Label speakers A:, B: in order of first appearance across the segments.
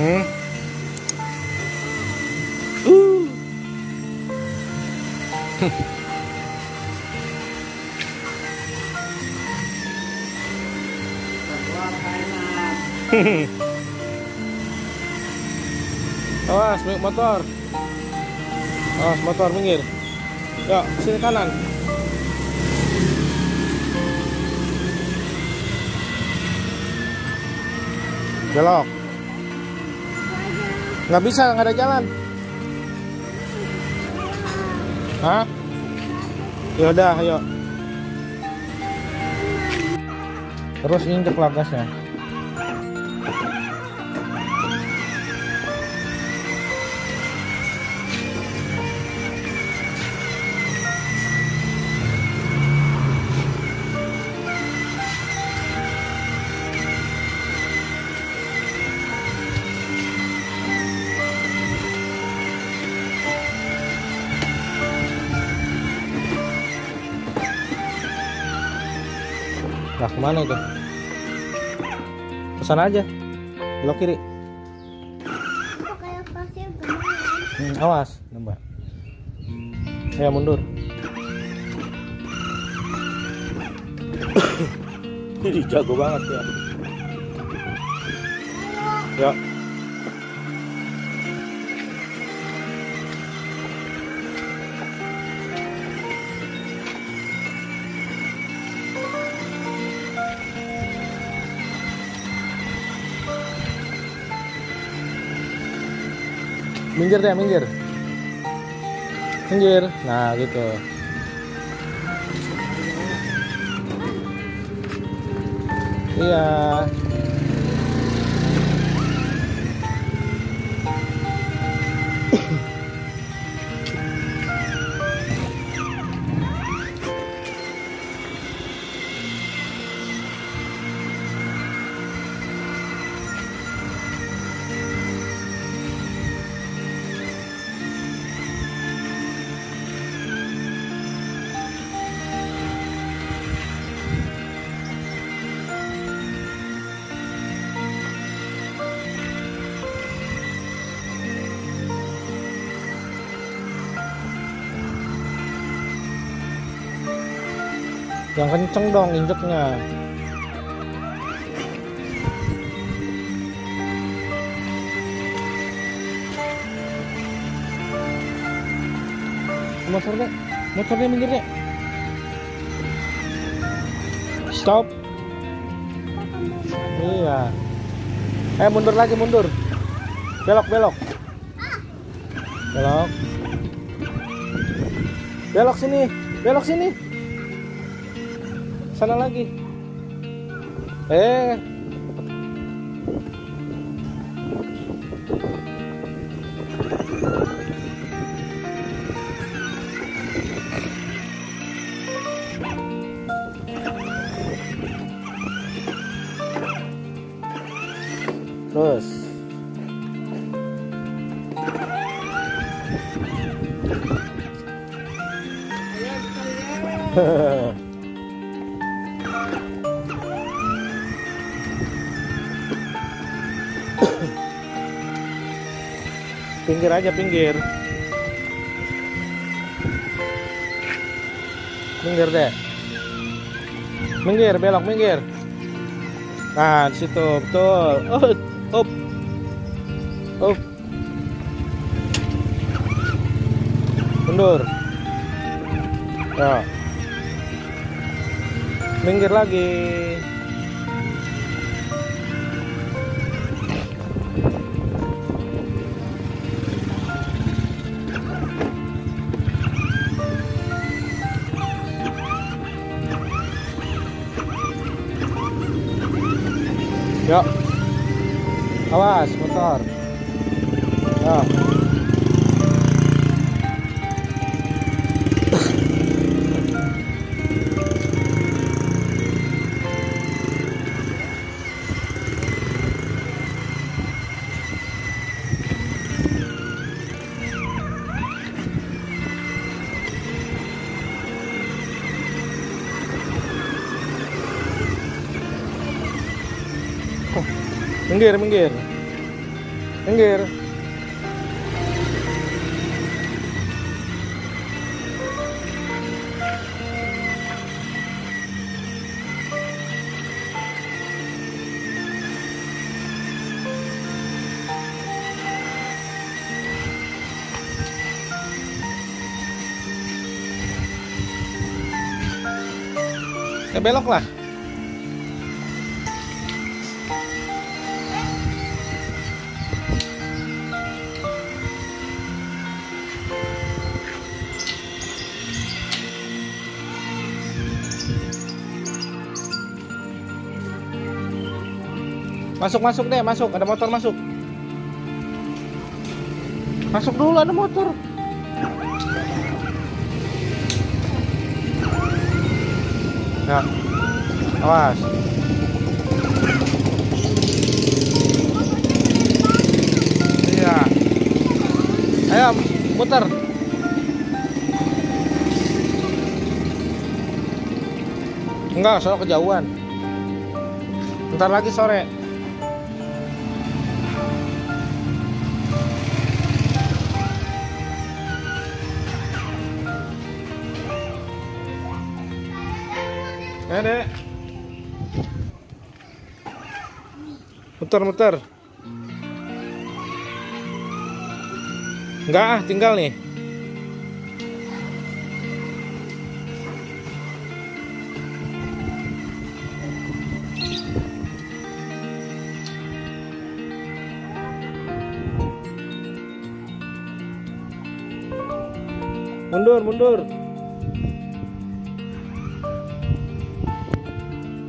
A: Uh. Awas, uh. awas motor. Awas motor minggir. Yuk sini kanan. Belok. Nggak bisa, nggak ada jalan. Hah? Yaudah, ayo. Terus injek lah gasnya. Nah, ke mana itu? Ke sana aja. Belok kiri. Hmm, awas, nambah. Saya mundur. Ini jago banget ya. Ya. Minggir deh, minggir. Minggir. Nah, gitu. Iya. Yang kenceng dong injeknya. Motor deh, motornya minggir deh. Stop. Iya. Eh mundur lagi mundur. Belok belok. Belok. Belok sini, belok sini. Sana lagi. Eh. Terus. pinggir aja pinggir. Minggir deh. Minggir belok minggir. Nah situ betul. Oh up. Up. Mundur. Ya. Minggir lagi Yuk. Awas motor. Ya. minggir minggir. Minggir. Ya belok lah Masuk masuk deh, masuk. Ada motor masuk. Masuk dulu ada motor. Ya. Awas. Iya. Ayo, muter. Enggak, soal kejauhan. Bentar lagi sore. Ya, Dek. Muter, muter. Enggak ah, tinggal nih. Mundur, mundur.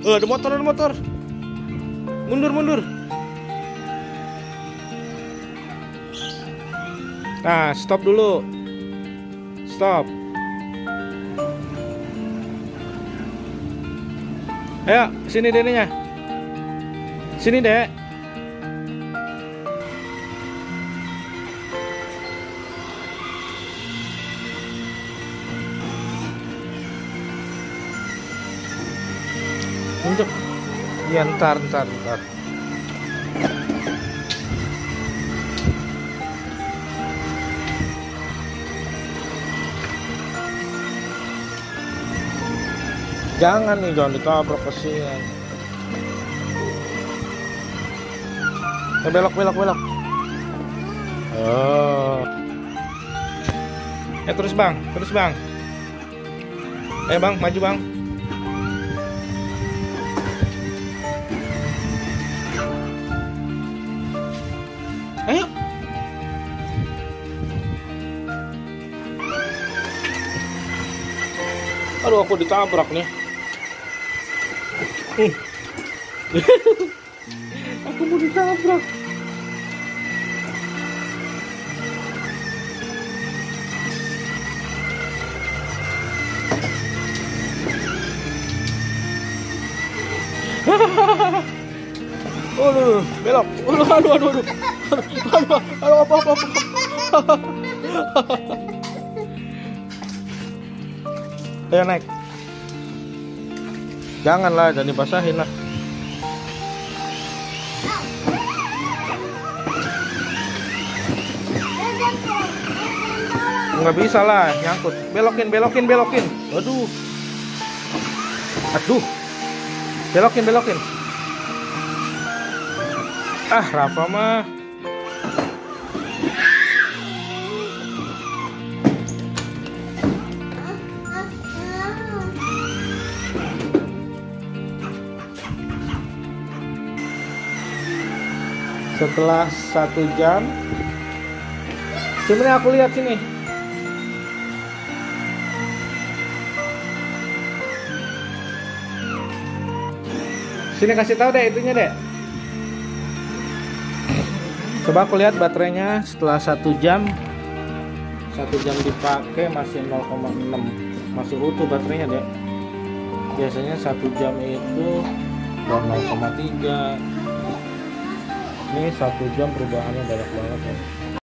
A: Eh, ada motor, ada motor. Mundur, mundur. Nah, stop dulu. Stop. Ayo, sini denenya. Sini, Dek. Iya, ntar, ntar, ntar. Jangan nih, jangan ditabrak kasihan. Eh, belok, belok, belok. Oh. Eh, terus bang, terus bang. Eh bang, maju bang. Aduh, aku ditabrak nih. Hmm. aku mau ditabrak. Aduh, belok. Aduh, aduh, aduh, aduh. Aduh, aduh, apa, apa, apa. Ayo naik. Janganlah, jangan dibasahin lah. Nggak bisa lah, nyangkut. Belokin, belokin, belokin. Aduh. Aduh. Belokin, belokin. Ah, Rafa mah. Setelah satu jam, sebenarnya aku lihat sini. Sini kasih tahu deh itunya deh. Coba aku lihat baterainya setelah satu jam. Satu jam dipakai masih 0,6 masih utuh baterainya deh biasanya satu jam itu 0,3 ini satu jam perubahannya banyak banget ya